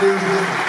Deus.